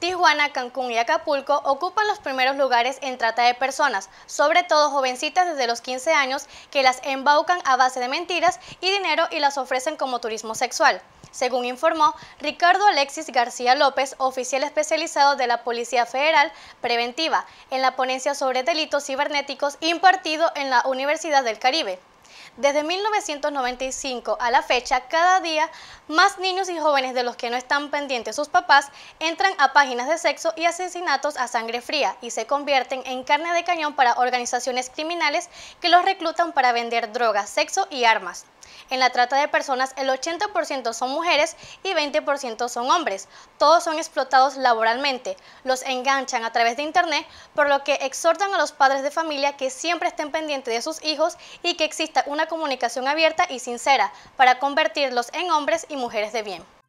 Tijuana, Cancún y Acapulco ocupan los primeros lugares en trata de personas, sobre todo jovencitas desde los 15 años que las embaucan a base de mentiras y dinero y las ofrecen como turismo sexual. Según informó Ricardo Alexis García López, oficial especializado de la Policía Federal Preventiva, en la ponencia sobre delitos cibernéticos impartido en la Universidad del Caribe. Desde 1995 a la fecha, cada día más niños y jóvenes de los que no están pendientes sus papás entran a páginas de sexo y asesinatos a sangre fría y se convierten en carne de cañón para organizaciones criminales que los reclutan para vender drogas, sexo y armas. En la trata de personas el 80% son mujeres y 20% son hombres. Todos son explotados laboralmente. Los enganchan a través de Internet, por lo que exhortan a los padres de familia que siempre estén pendientes de sus hijos y que exista una comunicación abierta y sincera para convertirlos en hombres y mujeres de bien.